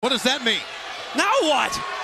What does that mean? Now what?